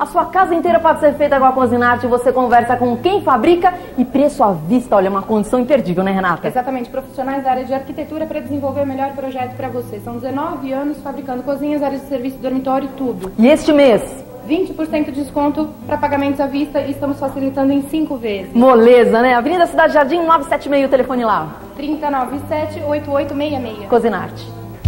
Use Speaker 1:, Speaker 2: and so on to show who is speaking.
Speaker 1: A sua casa inteira pode ser feita com a Cozinarte. Você conversa com quem fabrica e preço à vista. Olha, é uma condição imperdível, né, Renata?
Speaker 2: Exatamente, profissionais da área de arquitetura para desenvolver o melhor projeto para você. São 19 anos fabricando cozinhas, áreas de serviço, dormitório e tudo.
Speaker 1: E este mês?
Speaker 2: 20% de desconto para pagamentos à vista e estamos facilitando em 5 vezes.
Speaker 1: Moleza, né? Avenida Cidade Jardim, 976, o telefone lá.
Speaker 2: 3097-8866.
Speaker 1: Cozinarte.